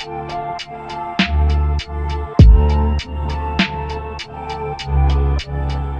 Thank you.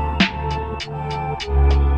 Música